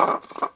Uh-uh.